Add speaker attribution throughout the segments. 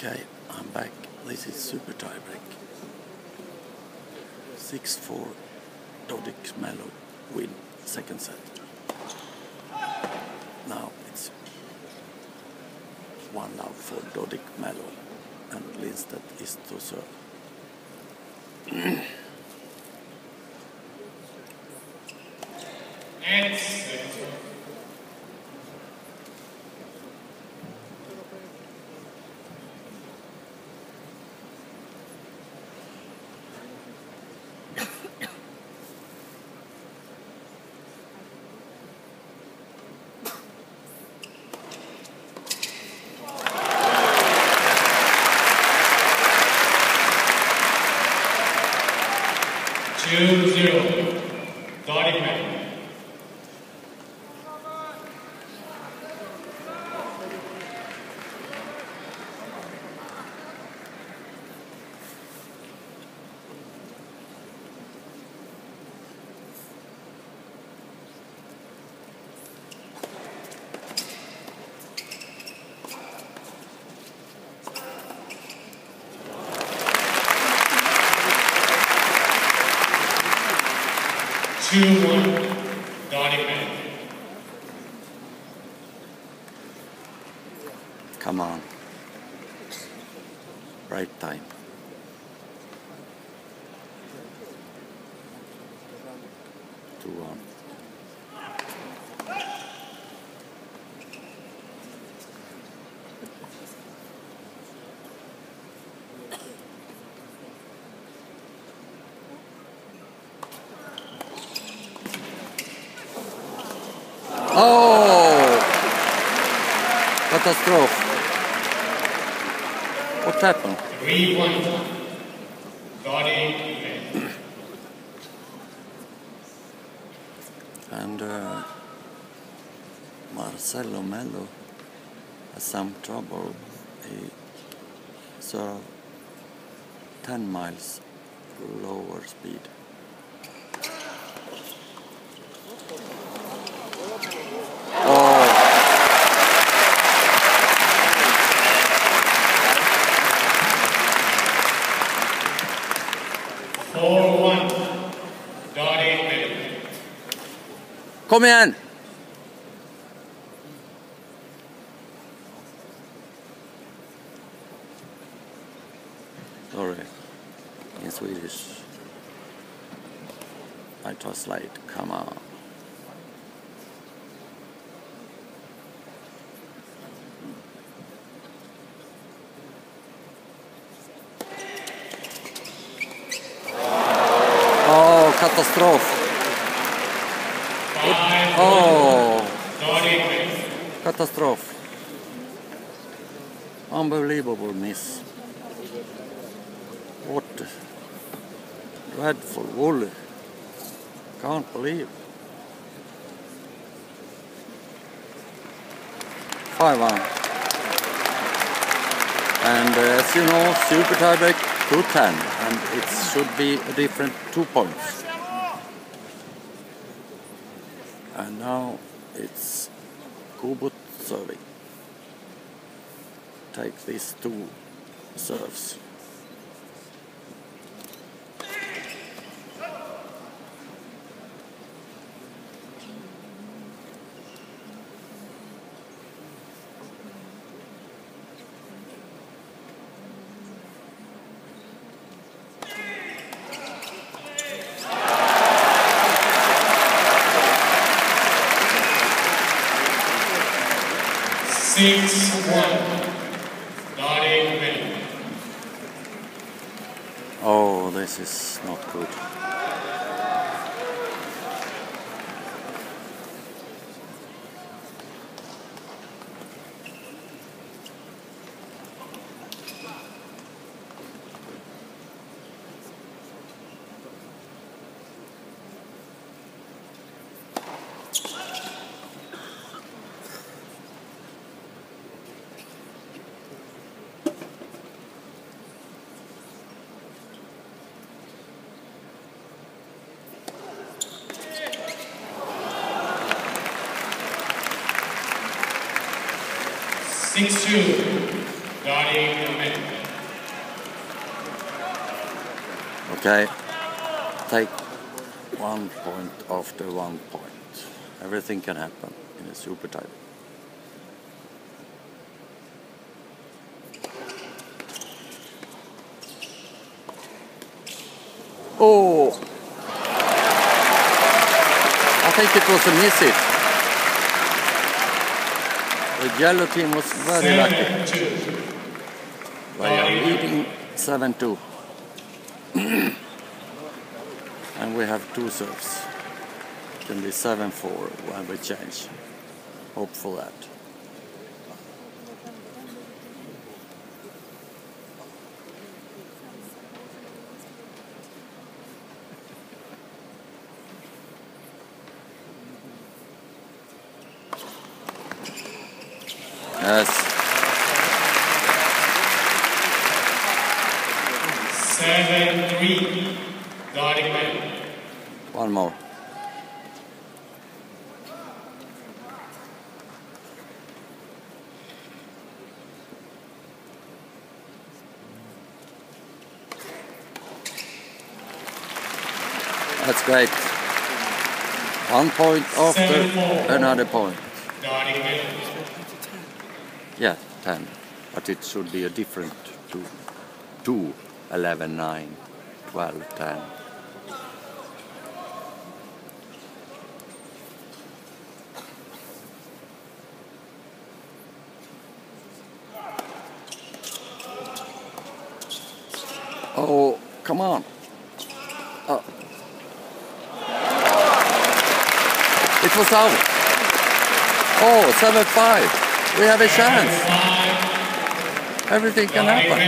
Speaker 1: Okay, I'm back. This is super tiebreak. 6-4 Dodig Mello win second set. Now it's one love for Dodig Mello and Lindstedt is to serve.
Speaker 2: Two zero. Dotting man. Two one. Dotting man.
Speaker 1: Come on. Right time. Two one. Oh! Catastrophe. What happened?
Speaker 2: Three one. Dotting man.
Speaker 1: And uh, Marcelo Mello has some trouble. He sort of 10 miles lower speed. Oh,
Speaker 2: Four one. Dotting man.
Speaker 1: Kom igen! Sorry, in Swedish. I translate, come on. Oh, katastrof! Oh, katastrof! Unbelievable miss. What dreadful volley. Can't believe. 5 1. And uh, as you know, super tiebreak 2 10, and it should be a different two points. And now it's Kubot serving. Take these two serves.
Speaker 2: Six one. Dotting man.
Speaker 1: Oh, this is not good.
Speaker 2: Six two. Starting a.
Speaker 1: Okay. Take one point after one point. Everything can happen in a super type. Oh! I think it was a miss it. The yellow team was very lucky. They are leading 7-2. and we have two serves. It can be 7-4 when we change. Hope for that. Yes.
Speaker 2: Seven, three. Starting minute.
Speaker 1: One more. That's great. One point after another point.
Speaker 2: Starting minute.
Speaker 1: Yeah, 10. But it should be a different 2. 2, 11, 9, 12, 10. Oh, come on. Oh. It was out. Oh, 7 5. We have a chance. Everything can happen.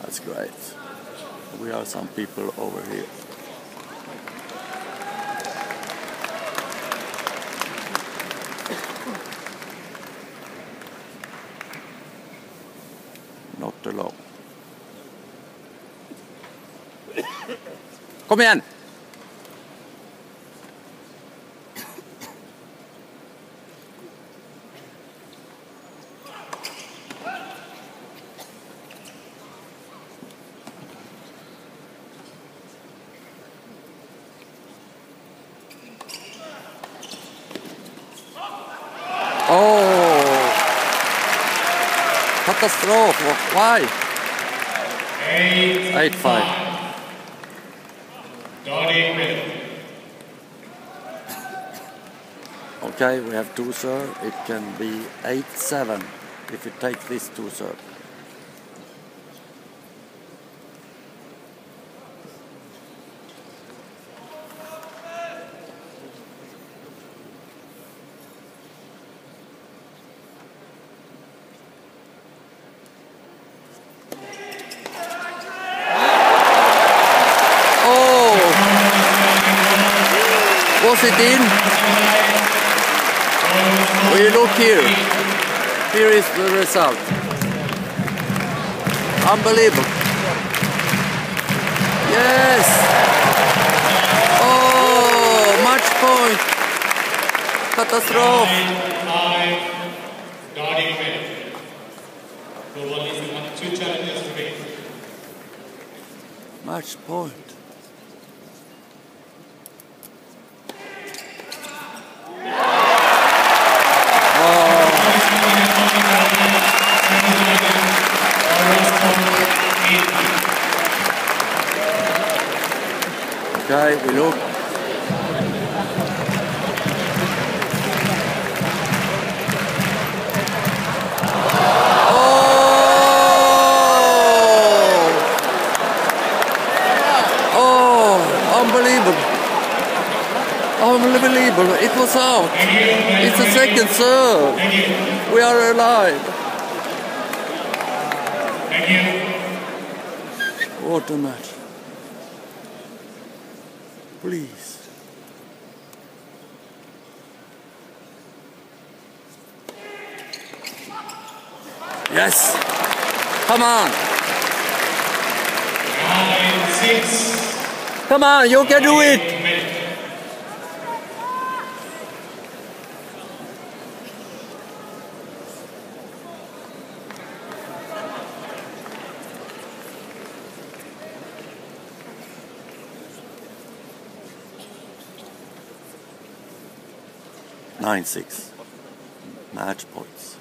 Speaker 1: That's great. We have some people over here. Not alone. Kom igen! Oh! Why?
Speaker 2: Eight,
Speaker 1: 8 5. Okay, we have two serve. It can be 8 7 if you take this two serve. Oh! Was it in? You look here? Here is the result. Unbelievable. Yes! Oh, match point. Catastrophe.
Speaker 2: Nine, five. Starting minute. Global needs another two challenges to make.
Speaker 1: Match point. Oh! Oh, unbelievable. Unbelievable. It was out. It's a second serve. We are alive. What a match. Please. Yes. Come on.
Speaker 2: Nine, six.
Speaker 1: Come on, you can do it. 9 6. Match points.